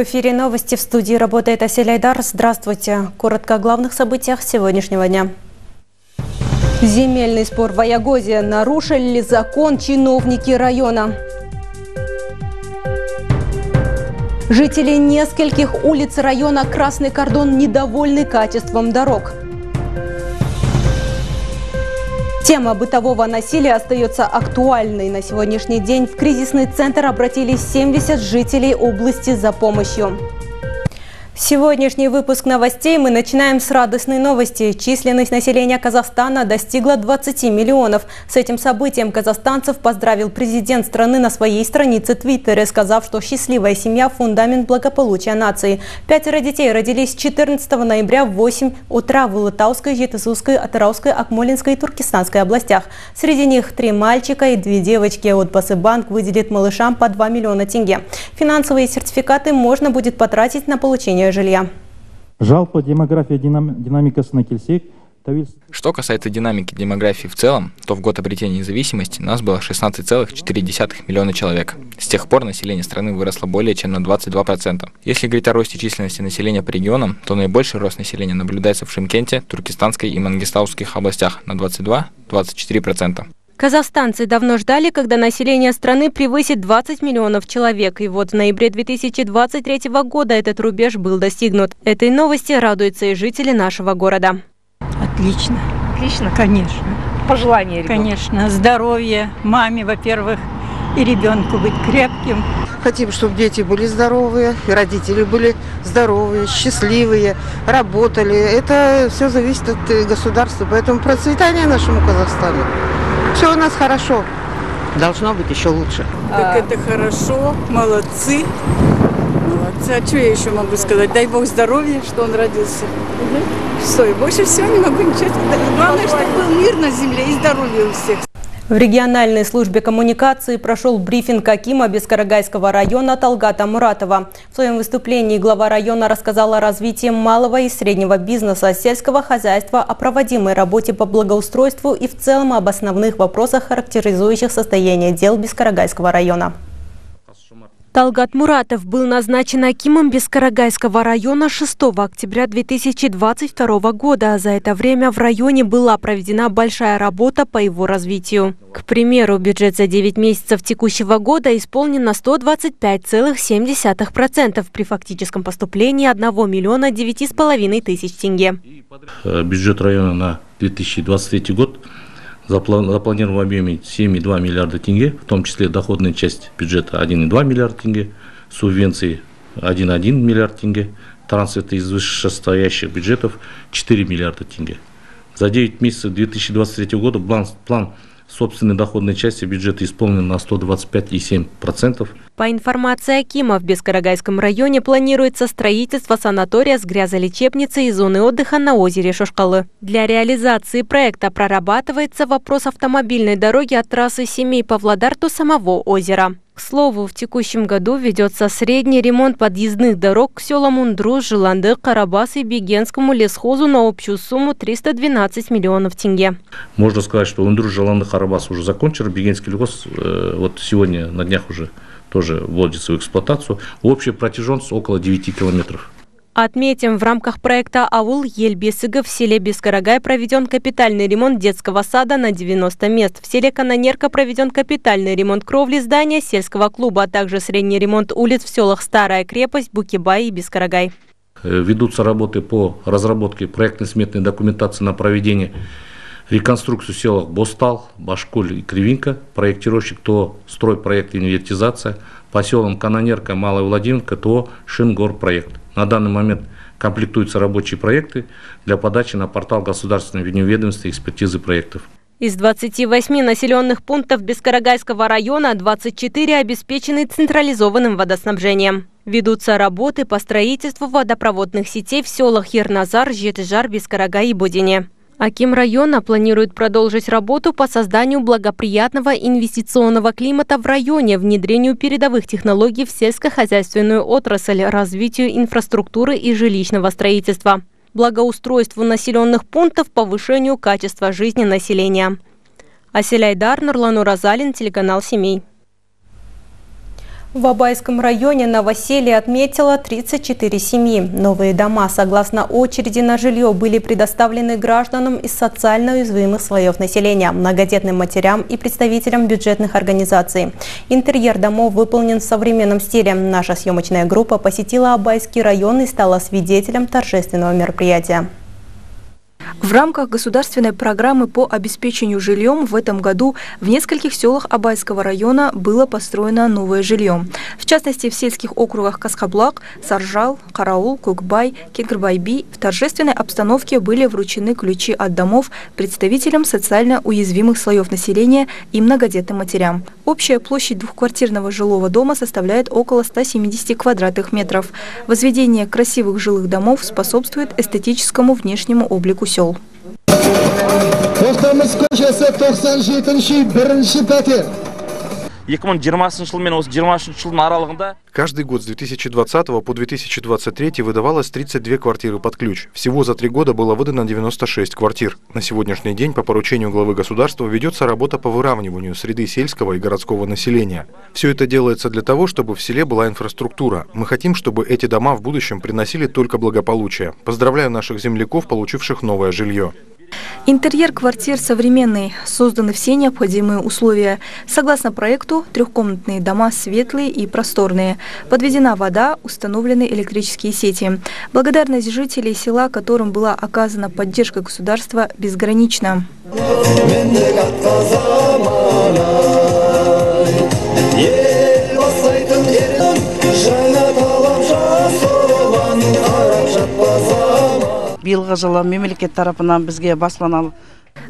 В эфире новости в студии работает Асель Айдар. Здравствуйте. Коротко о главных событиях сегодняшнего дня. Земельный спор в Аягозе. Нарушили ли закон чиновники района? Жители нескольких улиц района Красный Кордон недовольны качеством дорог. Тема бытового насилия остается актуальной. На сегодняшний день в кризисный центр обратились 70 жителей области за помощью. Сегодняшний выпуск новостей мы начинаем с радостной новости. Численность населения Казахстана достигла 20 миллионов. С этим событием казахстанцев поздравил президент страны на своей странице Твиттере, сказав, что счастливая семья – фундамент благополучия нации. Пятеро детей родились 14 ноября в 8 утра в Улытауской, Жетысусской, Атырауской, Акмолинской и Туркестанской областях. Среди них три мальчика и две девочки. От Банк выделит малышам по 2 миллиона тенге. Финансовые сертификаты можно будет потратить на получение жилья. Жалпы демография динамикасына келсек, что касается динамики демографии в целом, то в год обретения независимости нас было 16,4 миллиона человек. С тех пор население страны выросло более чем на 22%. Если говорить о росте численности населения по регионам, то наибольший рост населения наблюдается в Шимкенте, Туркестанской и Мангистауских областях на 22-24%. Казахстанцы давно ждали, когда население страны превысит 20 миллионов человек. И вот в ноябре 2023 года этот рубеж был достигнут. Этой новости радуются и жители нашего города. Отлично. Отлично? Конечно. Пожелания ребенку? Конечно. Здоровье маме, во-первых, и ребенку быть крепким. Хотим, чтобы дети были здоровые, и родители были здоровые, счастливые, работали. Это все зависит от государства. Поэтому процветание нашему Казахстану. Все у нас хорошо. Должно быть еще лучше. Так это хорошо, молодцы. Молодцы. А что я еще могу сказать? Дай Бог здоровья, что он родился. Угу. Что, и больше всего не могу ничего сказать. Главное, чтобы был мир на земле и здоровье у всех. В региональной службе коммуникации прошел брифинг Акима Бескарагайского района Талгата Муратова. В своем выступлении глава района рассказал о развитии малого и среднего бизнеса, сельского хозяйства, о проводимой работе по благоустройству и в целом об основных вопросах, характеризующих состояние дел Бескарагайского района. Талгат Муратов был назначен Акимом Бескарагайского района 6 октября 2022 года. За это время в районе была проведена большая работа по его развитию. К примеру, бюджет за 9 месяцев текущего года исполнен на 125,7% при фактическом поступлении 1 миллиона 9,5 тысяч тенге. Бюджет района на 2023 год – запланирован в объеме 7,2 миллиарда тенге, в том числе доходная часть бюджета 1,2 миллиарда тенге, субвенции 1,1 миллиард тенге, трансферты из вышестоящих бюджетов 4 миллиарда тенге. За 9 месяцев 2023 года план, план собственной доходной части бюджета исполнен на 125,7%. По информации Акима, в Бескарагайском районе планируется строительство санатория с грязолечебницей и зоны отдыха на озере Шошкалы. Для реализации проекта прорабатывается вопрос автомобильной дороги от трассы семей Павлодар до самого озера. К слову, в текущем году ведется средний ремонт подъездных дорог к селам Ундру, Жиланды, Карабас и Бегенскому лесхозу на общую сумму 312 миллионов тенге. Можно сказать, что Ундру, Жиланды, Карабас уже закончен, Бегенский лесхоз э, вот сегодня на днях уже тоже вводится в эксплуатацию. Общая протяженность около 9 километров. Отметим, в рамках проекта «Аул Ельбесыга» в селе Бескарагай проведен капитальный ремонт детского сада на 90 мест. В селе Канонерка проведен капитальный ремонт кровли здания сельского клуба, а также средний ремонт улиц в селах Старая крепость, Букибай и Бескарагай. Э, ведутся работы по разработке проектной сметной документации на проведение реконструкцию селах Бостал, Башкуль и Кривинка, проектировщик ТО «Стройпроект инвертизация», по селам Канонерка, Малая Владимирка, ТО «Шингор проект». На данный момент комплектуются рабочие проекты для подачи на портал Государственного ведомства экспертизы проектов. Из 28 населенных пунктов Бескарагайского района 24 обеспечены централизованным водоснабжением. Ведутся работы по строительству водопроводных сетей в селах Ерназар, Жетыжар, Бескарагай и Будине. Аким района планирует продолжить работу по созданию благоприятного инвестиционного климата в районе, внедрению передовых технологий в сельскохозяйственную отрасль, развитию инфраструктуры и жилищного строительства, благоустройству населенных пунктов, повышению качества жизни населения. Аселяйдар Нурлану Розалин, телеканал «Семей». В Абайском районе новоселье отметило 34 семьи. Новые дома, согласно очереди на жилье, были предоставлены гражданам из социально уязвимых слоев населения, многодетным матерям и представителям бюджетных организаций. Интерьер домов выполнен в современном стиле. Наша съемочная группа посетила Абайский район и стала свидетелем торжественного мероприятия. В рамках государственной программы по обеспечению жильем в этом году в нескольких селах Абайского района было построено новое жилье. В частности, в сельских округах Касхаблак, Саржал, Караул, Кукбай, Кенгрбайби в торжественной обстановке были вручены ключи от домов представителям социально уязвимых слоев населения и многодетным матерям. Общая площадь двухквартирного жилого дома составляет около 170 квадратных метров. Возведение красивых жилых домов способствует эстетическому внешнему облику сел. тоқтамыс көшесі тоқсан жетінші бірінші пәтер 2020 жыл мен осы 23 жылдың аралығында Каждый год с 2020 по 2023 выдавалось 32 квартиры под ключ. Всего за три года было выдано 96 квартир. На сегодняшний день по поручению главы государства ведется работа по выравниванию среды сельского и городского населения. Все это делается для того, чтобы в селе была инфраструктура. Мы хотим, чтобы эти дома в будущем приносили только благополучие. Поздравляю наших земляков, получивших новое жилье. Интерьер квартир современный, созданы все необходимые условия. Согласно проекту, трехкомнатные дома светлые и просторные. Подведена вода, установлены электрические сети. Благодарность жителей села, которым была оказана поддержка государства, безгранична. Биылғы жылы мемлекет тарапынан бізге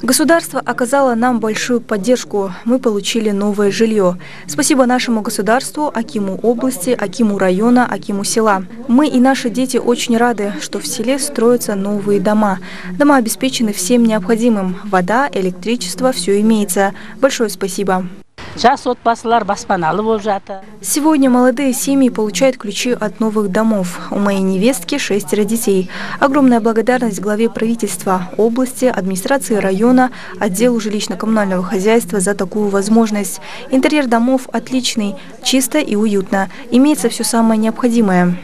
Государство оказало нам большую поддержку. Мы получили новое жилье. Спасибо нашему государству, Акиму области, Акиму района, Акиму села. Мы и наши дети очень рады, что в селе строятся новые дома. Дома обеспечены всем необходимым. Вода, электричество, все имеется. Большое спасибо. Жас отбасылар баспаналы болып жатыр Сегодня молодые семьи получают ключи от новых домов. У моей невестки шестеро детей. Огромная благодарность главе правительства, области, администрации района, отделу жилищно-коммунального хозяйства за такую возможность. Интерьер домов отличный, чисто и уютно. Имеется все самое необходимое.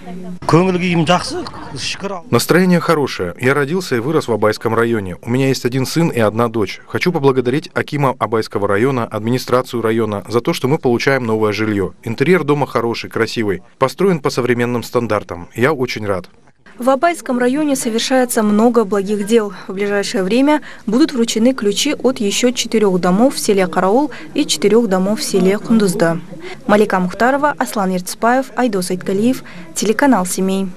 Настроение хорошее. Я родился и вырос в Абайском районе. У меня есть один сын и одна дочь. Хочу поблагодарить Акима Абайского района, администрацию района за то, что мы получаем новое жилье. Интерьер дома хороший, красивый, построен по современным стандартам. Я очень рад. В Абайском районе совершается много благих дел. В ближайшее время будут вручены ключи от еще четырех домов в селе Караул и четырех домов в селе Кундузда. Малика Мухтарова, Аслан Ерцпаев, Айдос Айткалиев, телеканал «Семей».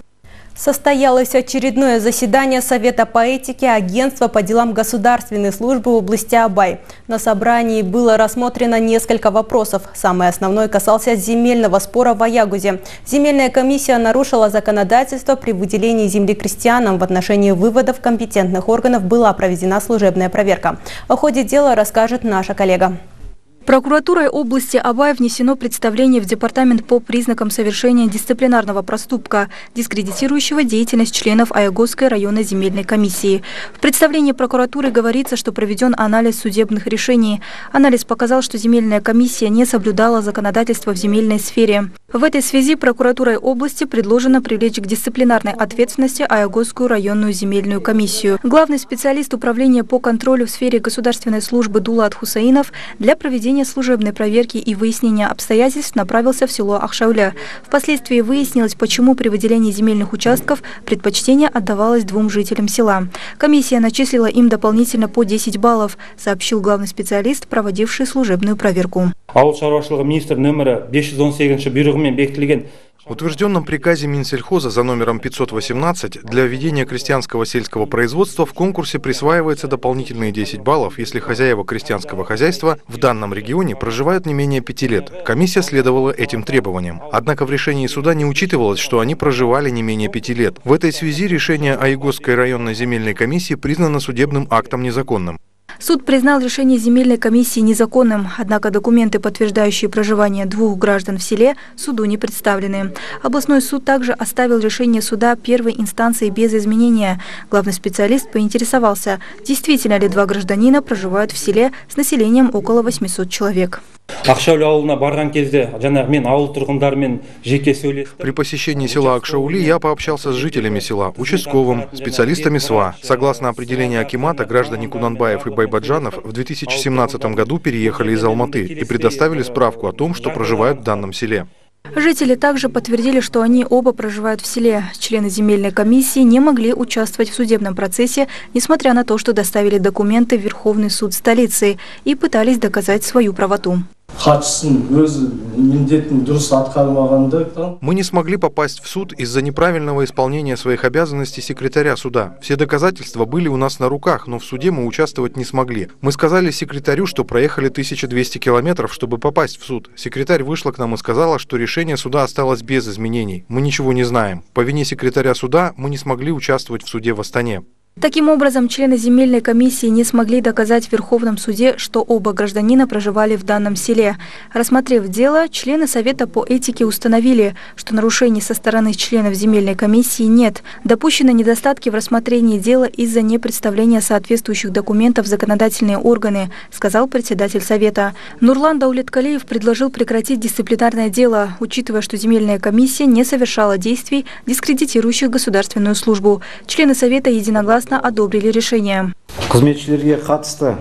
Состоялось очередное заседание Совета по этике Агентства по делам государственной службы в области Абай. На собрании было рассмотрено несколько вопросов. Самый основной касался земельного спора в Аягузе. Земельная комиссия нарушила законодательство при выделении земли крестьянам. В отношении выводов компетентных органов была проведена служебная проверка. О ходе дела расскажет наша коллега. Прокуратурой области Абай внесено представление в департамент по признакам совершения дисциплинарного проступка, дискредитирующего деятельность членов Аягосской районной земельной комиссии. В представлении прокуратуры говорится, что проведен анализ судебных решений. Анализ показал, что земельная комиссия не соблюдала законодательство в земельной сфере. В этой связи прокуратурой области предложено привлечь к дисциплинарной ответственности Аягосскую районную земельную комиссию. Главный специалист управления по контролю в сфере государственной службы Дулат Хусаинов для проведения служебной проверки и выяснения обстоятельств направился в село Ахшауля. Впоследствии выяснилось, почему при выделении земельных участков предпочтение отдавалось двум жителям села. Комиссия начислила им дополнительно по 10 баллов, сообщил главный специалист, проводивший служебную проверку. ауыл шаруашылығы министр нөмірі 518 бұйрығымен бекітілген В утвержденном приказе Минсельхоза за номером 518 для введения крестьянского сельского производства в конкурсе присваивается дополнительные 10 баллов, если хозяева крестьянского хозяйства в данном регионе проживают не менее 5 лет. Комиссия следовала этим требованиям. Однако в решении суда не учитывалось, что они проживали не менее 5 лет. В этой связи решение Аигосской районной земельной комиссии признано судебным актом незаконным. Суд признал решение земельной комиссии незаконным, однако документы, подтверждающие проживание двух граждан в селе, суду не представлены. Областной суд также оставил решение суда первой инстанции без изменения. Главный специалист поинтересовался, действительно ли два гражданина проживают в селе с населением около 800 человек. Ақшаулы ауылына барған кезде жаңағы мен ауыл тұрғындарымен жеке сөйлестім При посещении села Акшаули я пообщался с жителями села, участковым, специалистами СВА. Согласно определению Акимата, граждане Кунанбаев и Байбаджанов в 2017 году переехали из Алматы и предоставили справку о том, что проживают в данном селе. Жители также подтвердили, что они оба проживают в селе. Члены земельной комиссии не могли участвовать в судебном процессе, несмотря на то, что доставили документы в Верховный суд столицы и пытались доказать свою правоту хатшысының өзі міндетін дұрыс атқармағандықтан Мы не смогли попасть в суд из-за неправильного исполнения своих обязанностей секретаря суда. Все доказательства были у нас на руках, но в суде мы участвовать не смогли. Мы сказали секретарю, что проехали 1200 километров, чтобы попасть в суд. Секретарь вышла к нам и сказала, что решение суда осталось без изменений. Мы ничего не знаем. По вине секретаря суда мы не смогли участвовать в суде в Астане. Таким образом, члены земельной комиссии не смогли доказать в Верховном суде, что оба гражданина проживали в данном селе. Рассмотрев дело, члены Совета по этике установили, что нарушений со стороны членов земельной комиссии нет. Допущены недостатки в рассмотрении дела из-за непредставления соответствующих документов в законодательные органы, сказал председатель Совета. Нурлан Даулеткалиев предложил прекратить дисциплинарное дело, учитывая, что земельная комиссия не совершала действий, дискредитирующих государственную службу. Члены Совета единогласно одобрили решение. қызметшілерге қатысты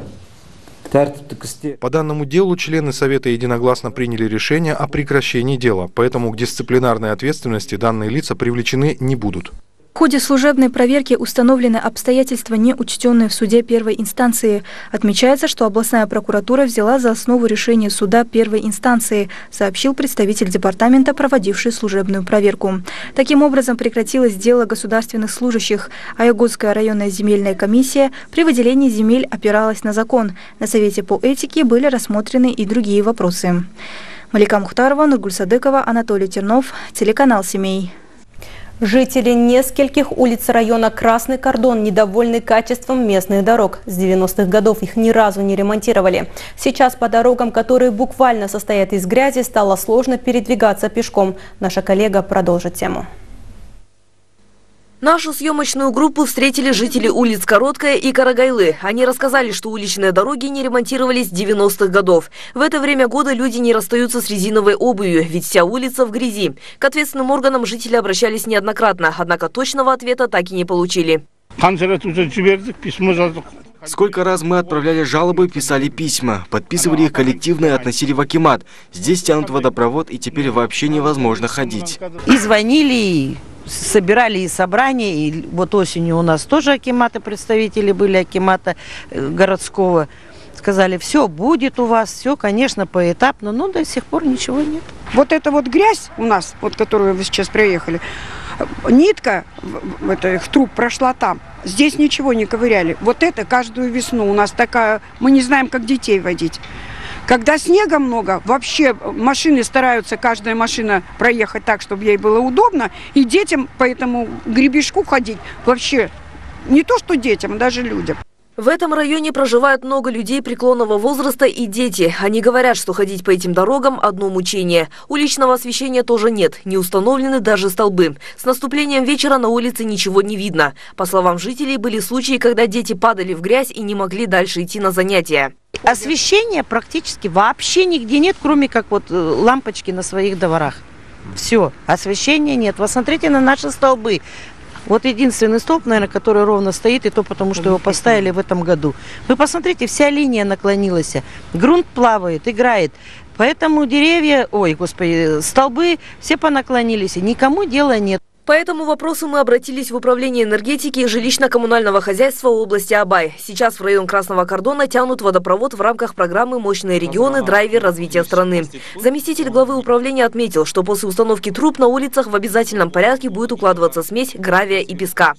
тәртіптік істе По данному делу члены Совета единогласно приняли решение о прекращении дела, поэтому к дисциплинарной ответственности данные лица привлечены не будут. В ходе служебной проверки установлены обстоятельства, не учтенные в суде первой инстанции. Отмечается, что областная прокуратура взяла за основу решение суда первой инстанции, сообщил представитель департамента, проводивший служебную проверку. Таким образом, прекратилось дело государственных служащих, а Ягодская районная земельная комиссия при выделении земель опиралась на закон. На Совете по этике были рассмотрены и другие вопросы. Малика Мухтарова, Нургуль Садыкова, Анатолий Тернов, телеканал «Семей». Жители нескольких улиц района Красный Кордон недовольны качеством местных дорог. С 90-х годов их ни разу не ремонтировали. Сейчас по дорогам, которые буквально состоят из грязи, стало сложно передвигаться пешком. Наша коллега продолжит тему. Нашу съемочную группу встретили жители улиц Короткая и Карагайлы. Они рассказали, что уличные дороги не ремонтировались с 90-х годов. В это время года люди не расстаются с резиновой обувью, ведь вся улица в грязи. К ответственным органам жители обращались неоднократно, однако точного ответа так и не получили. Сколько раз мы отправляли жалобы, писали письма, подписывали их коллективно и относили в Акимат. Здесь тянут водопровод, и теперь вообще невозможно ходить. И звонили, собирали и собрания, и вот осенью у нас тоже акиматы, представители были акимата э, городского. Сказали, все будет у вас, все, конечно, поэтапно, но до сих пор ничего нет. Вот эта вот грязь у нас, вот которую вы сейчас приехали, нитка в этих труб прошла там. Здесь ничего не ковыряли. Вот это каждую весну у нас такая, мы не знаем, как детей водить. Когда снега много, вообще машины стараются, каждая машина проехать так, чтобы ей было удобно, и детям по этому гребешку ходить вообще не то, что детям, а даже людям. В этом районе проживает много людей преклонного возраста и дети. Они говорят, что ходить по этим дорогам – одно мучение. Уличного освещения тоже нет, не установлены даже столбы. С наступлением вечера на улице ничего не видно. По словам жителей, были случаи, когда дети падали в грязь и не могли дальше идти на занятия. Освещения практически вообще нигде нет, кроме как вот э, лампочки на своих дворах. Все, освещения нет. Посмотрите на наши столбы. Вот единственный столб, наверное, который ровно стоит, и то потому, что его поставили в этом году. Вы посмотрите, вся линия наклонилась, грунт плавает, играет. Поэтому деревья, ой, господи, столбы все понаклонились, никому дела нет. По этому вопросу мы обратились в Управление энергетики и жилищно-коммунального хозяйства области Абай. Сейчас в район Красного Кордона тянут водопровод в рамках программы «Мощные регионы. Драйвер развития страны». Заместитель главы управления отметил, что после установки труб на улицах в обязательном порядке будет укладываться смесь гравия и песка.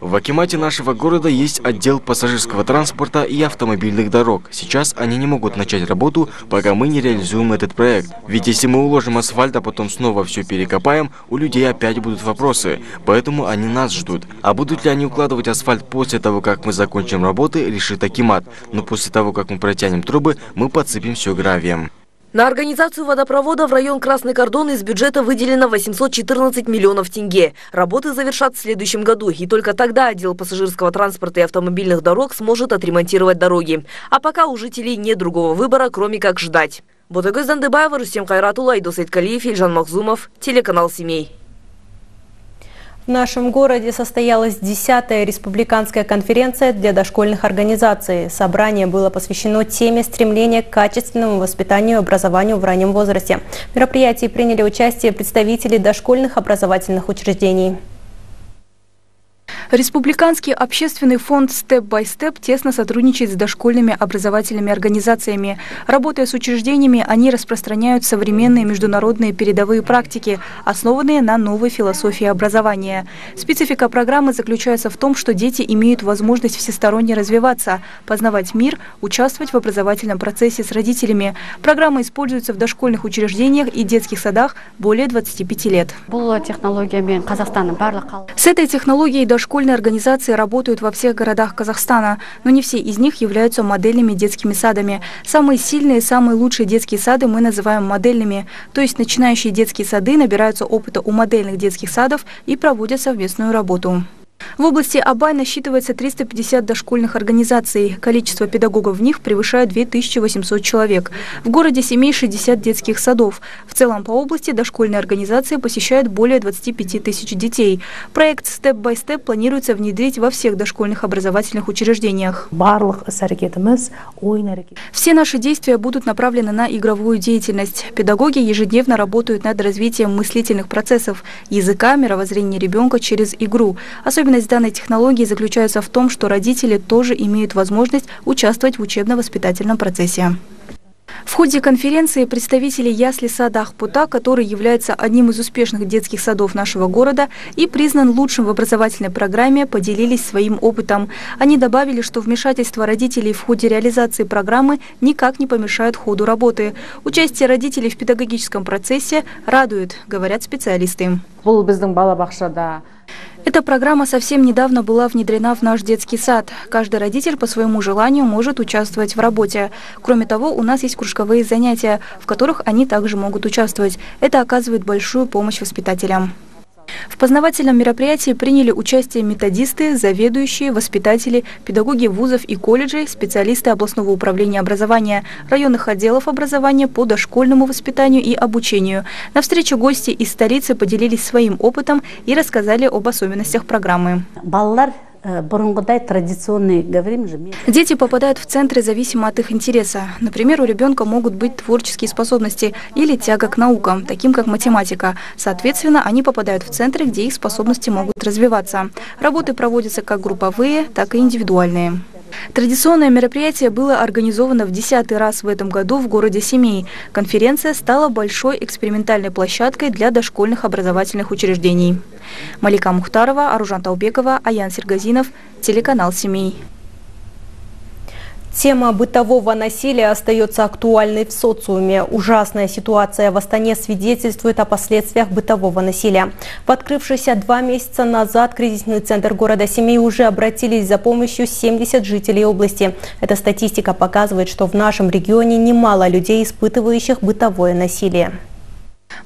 В Акимате нашего города есть отдел пассажирского транспорта и автомобильных дорог. Сейчас они не могут начать работу, пока мы не реализуем этот проект. Ведь если мы уложим асфальт, а потом снова все перекопаем, у людей опять будут вопросы. Поэтому они нас ждут. А будут ли они укладывать асфальт после того, как мы закончим работы, решит Акимат. Но после того, как мы протянем трубы, мы подсыпем все гравием. На организацию водопровода в район Красный Кордон из бюджета выделено 814 миллионов тенге. Работы завершат в следующем году, и только тогда отдел пассажирского транспорта и автомобильных дорог сможет отремонтировать дороги. А пока у жителей нет другого выбора, кроме как ждать. Ботагөз Дандыбаева, Рустем Кайратула, Айдос Айткалиев, Ильжан Махзумов, телеканал «Семей». В нашем городе состоялась 10-я республиканская конференция для дошкольных организаций. Собрание было посвящено теме стремления к качественному воспитанию и образованию в раннем возрасте. В мероприятии приняли участие представители дошкольных образовательных учреждений. Республиканский общественный фонд «Степ by Step тесно сотрудничает с дошкольными образовательными организациями. Работая с учреждениями, они распространяют современные международные передовые практики, основанные на новой философии образования. Специфика программы заключается в том, что дети имеют возможность всесторонне развиваться, познавать мир, участвовать в образовательном процессе с родителями. Программа используется в дошкольных учреждениях и детских садах более 25 лет. С этой технологией дошкольные Школьные организации работают во всех городах Казахстана, но не все из них являются модельными детскими садами. Самые сильные, самые лучшие детские сады мы называем модельными, то есть начинающие детские сады набираются опыта у модельных детских садов и проводят совместную работу. В области Абай насчитывается 350 дошкольных организаций. Количество педагогов в них превышает 2800 человек. В городе Семей 60 детских садов. В целом по области дошкольные организации посещают более 25 тысяч детей. Проект «Степ by Step» планируется внедрить во всех дошкольных образовательных учреждениях. Все наши действия будут направлены на игровую деятельность. Педагоги ежедневно работают над развитием мыслительных процессов, языка, мировоззрения ребенка через игру. Особенно Особенность данной технологии заключается в том, что родители тоже имеют возможность участвовать в учебно-воспитательном процессе. В ходе конференции представители ясли сада Ахпута, который является одним из успешных детских садов нашего города и признан лучшим в образовательной программе, поделились своим опытом. Они добавили, что вмешательство родителей в ходе реализации программы никак не помешает ходу работы. Участие родителей в педагогическом процессе радует, говорят специалисты. Эта программа совсем недавно была внедрена в наш детский сад. Каждый родитель по своему желанию может участвовать в работе. Кроме того, у нас есть кружковые занятия, в которых они также могут участвовать. Это оказывает большую помощь воспитателям. В познавательном мероприятии приняли участие методисты, заведующие, воспитатели, педагоги вузов и колледжей, специалисты областного управления образования, районных отделов образования по дошкольному воспитанию и обучению. На встрече гости из столицы поделились своим опытом и рассказали об особенностях программы. Же дети попадают в центры зависимо от их интереса. Например у ребенка могут быть творческие способности или тяга к наукам таким как математика. Соответственно они попадают в центры где их способности могут развиваться. Работы проводятся как групповые так и индивидуальные Традиционное мероприятие было организовано в десятый раз в этом году в городе Семей. Конференция стала большой экспериментальной площадкой для дошкольных образовательных учреждений. Малика Мухтарова, Аружан Таубекова, Аян Сергазинов, телеканал «Семей». Тема бытового насилия остается актуальной в социуме. Ужасная ситуация в Астане свидетельствует о последствиях бытового насилия. В открывшийся два месяца назад кризисный центр города Семей уже обратились за помощью 70 жителей области. Эта статистика показывает, что в нашем регионе немало людей, испытывающих бытовое насилие.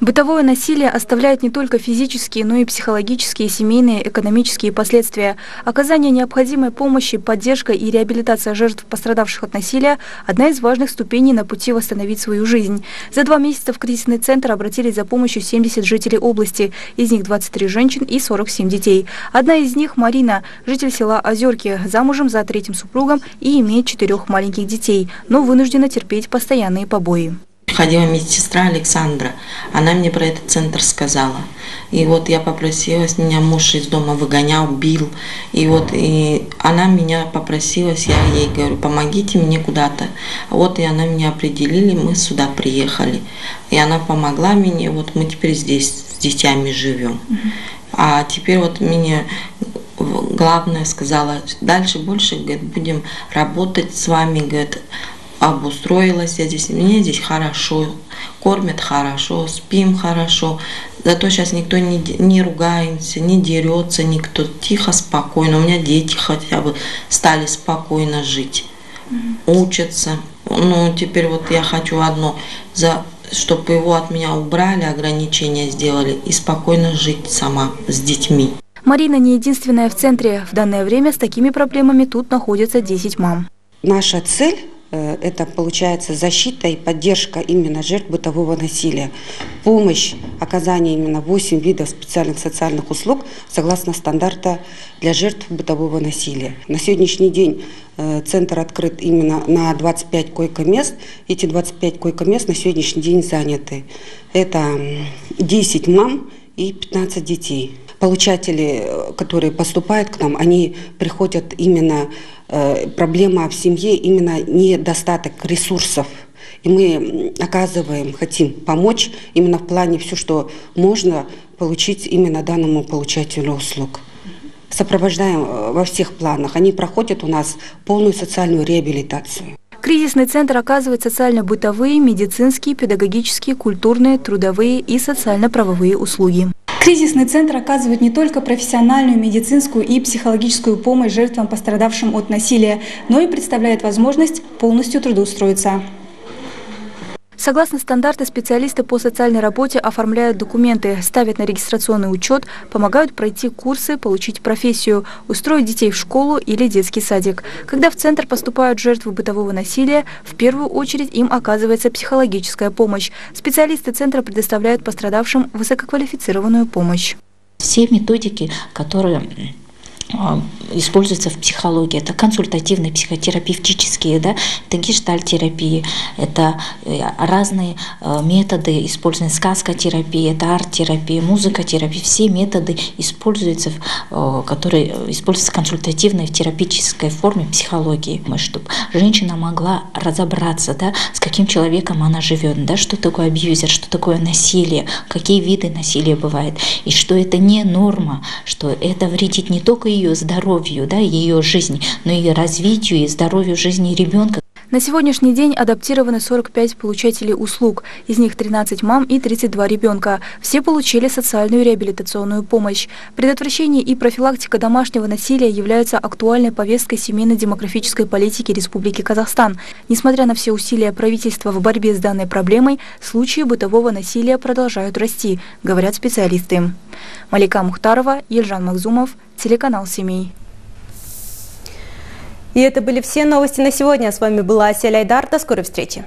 Бытовое насилие оставляет не только физические, но и психологические, семейные, экономические последствия. Оказание необходимой помощи, поддержка и реабилитация жертв, пострадавших от насилия – одна из важных ступеней на пути восстановить свою жизнь. За два месяца в кризисный центр обратились за помощью 70 жителей области, из них 23 женщин и 47 детей. Одна из них – Марина, житель села Озерки, замужем за третьим супругом и имеет четырех маленьких детей, но вынуждена терпеть постоянные побои. Ходила медсестра Александра, она мне про этот центр сказала. И вот я попросилась, меня муж из дома выгонял, бил. И вот и она меня попросилась, я ей говорю, помогите мне куда-то. Вот и она меня определили, мы сюда приехали. И она помогла мне, вот мы теперь здесь с детьми живем. А теперь вот мне главное сказала, дальше больше говорит, будем работать с вами, говорит, обустроилась я здесь, мне здесь хорошо, кормят хорошо, спим хорошо. Зато сейчас никто не, не ругаемся, не дерется, никто тихо, спокойно. У меня дети хотя бы стали спокойно жить, учатся. ну, теперь вот я хочу одно, за, чтобы его от меня убрали, ограничения сделали, и спокойно жить сама с детьми. Марина не единственная в центре. В данное время с такими проблемами тут находятся 10 мам. Наша цель это получается защита и поддержка именно жертв бытового насилия. Помощь, оказание именно 8 видов специальных социальных услуг согласно стандарта для жертв бытового насилия. На сегодняшний день э, центр открыт именно на 25 койко-мест. Эти 25 койко-мест на сегодняшний день заняты. Это 10 мам и 15 детей. Получатели, э, которые поступают к нам, они приходят именно Э, проблема в семье именно недостаток ресурсов. И мы оказываем, хотим помочь именно в плане все, что можно получить именно данному получателю услуг. Сопровождаем э, во всех планах. Они проходят у нас полную социальную реабилитацию. Кризисный центр оказывает социально-бытовые, медицинские, педагогические, культурные, трудовые и социально-правовые услуги. Кризисный центр оказывает не только профессиональную, медицинскую и психологическую помощь жертвам, пострадавшим от насилия, но и представляет возможность полностью трудоустроиться. Согласно стандарту, специалисты по социальной работе оформляют документы, ставят на регистрационный учет, помогают пройти курсы, получить профессию, устроить детей в школу или детский садик. Когда в центр поступают жертвы бытового насилия, в первую очередь им оказывается психологическая помощь. Специалисты центра предоставляют пострадавшим высококвалифицированную помощь. Все методики, которые а, используются в психологии. Это консультативные, психотерапевтические, да, это гештальтерапии, это э, разные э, методы использования сказкотерапии, это арт-терапия, музыкотерапия. Все методы используются, э, которые используются консультативной в терапевтической форме психологии, чтобы женщина могла разобраться, да, с каким человеком она живет, да, что такое абьюзер, что такое насилие, какие виды насилия бывают, и что это не норма, что это вредит не только ее здоровью, да, ее жизни, но и развитию и здоровью жизни ребенка. На сегодняшний день адаптированы 45 получателей услуг, из них 13 мам и 32 ребенка. Все получили социальную реабилитационную помощь. Предотвращение и профилактика домашнего насилия являются актуальной повесткой семейно-демографической политики Республики Казахстан. Несмотря на все усилия правительства в борьбе с данной проблемой, случаи бытового насилия продолжают расти, говорят специалисты. Малика Мухтарова, Ельжан Макзумов, телеканал «Семей». И это были все новости на сегодня. С вами была Аселя Айдар. До скорой встречи.